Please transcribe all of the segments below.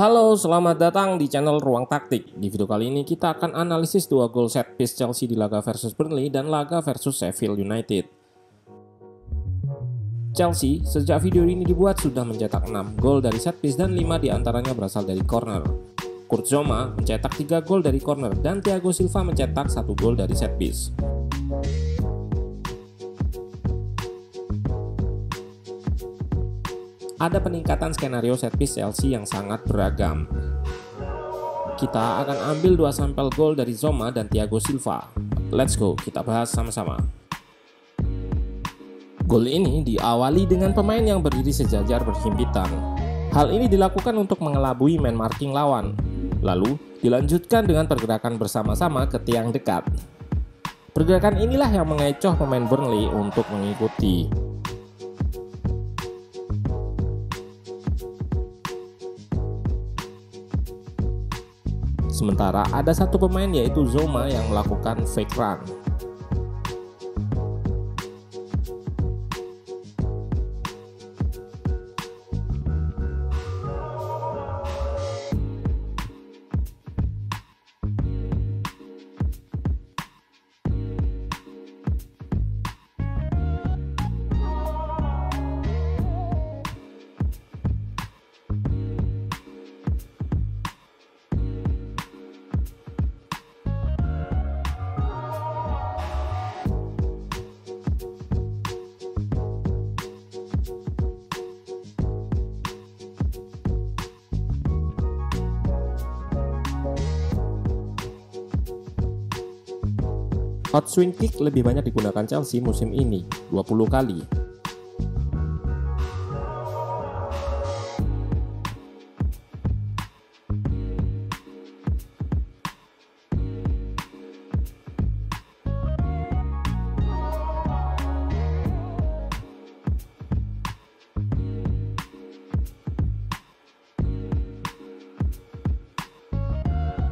Halo, selamat datang di channel Ruang Taktik. Di video kali ini kita akan analisis dua gol set piece Chelsea di laga versus Burnley dan laga versus Sheffield United. Chelsea sejak video ini dibuat sudah mencetak 6 gol dari set piece dan 5 di antaranya berasal dari corner. Kurt Zoma mencetak 3 gol dari corner dan Thiago Silva mencetak 1 gol dari set piece. Ada peningkatan skenario piece Chelsea yang sangat beragam. Kita akan ambil dua sampel gol dari Zoma dan Thiago Silva. Let's go, kita bahas sama-sama. Gol ini diawali dengan pemain yang berdiri sejajar berhimpitan. Hal ini dilakukan untuk mengelabui man marking lawan. Lalu, dilanjutkan dengan pergerakan bersama-sama ke tiang dekat. Pergerakan inilah yang mengecoh pemain Burnley untuk mengikuti. Sementara ada satu pemain yaitu Zoma yang melakukan fake run. Hot swing kick lebih banyak digunakan Chelsea musim ini, 20 kali.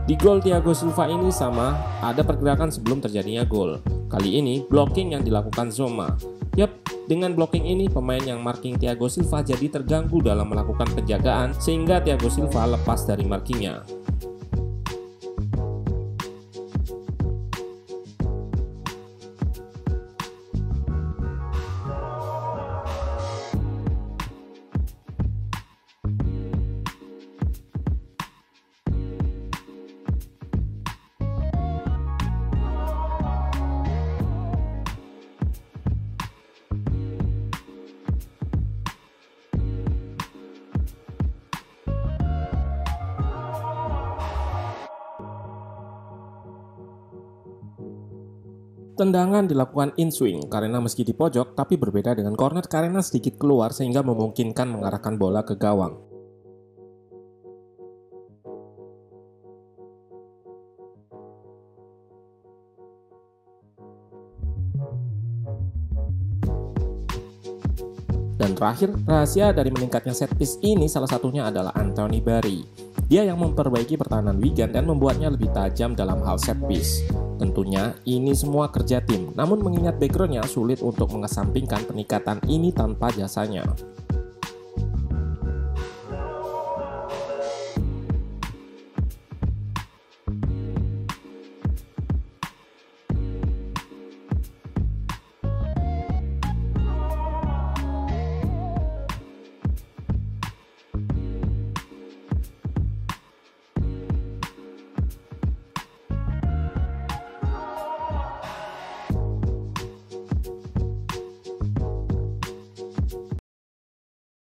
Di gol Thiago Silva ini sama, ada pergerakan sebelum terjadinya gol. Kali ini blocking yang dilakukan Zoma. Yap, dengan blocking ini pemain yang marking Thiago Silva jadi terganggu dalam melakukan penjagaan sehingga Thiago Silva lepas dari markingnya. Tendangan dilakukan in swing karena meski di pojok tapi berbeda dengan corner karena sedikit keluar sehingga memungkinkan mengarahkan bola ke gawang. Dan terakhir, rahasia dari meningkatnya set piece ini salah satunya adalah Anthony Barry. Dia yang memperbaiki pertahanan Wigan dan membuatnya lebih tajam dalam hal set piece. Tentunya ini semua kerja tim, namun mengingat backgroundnya sulit untuk mengesampingkan peningkatan ini tanpa jasanya.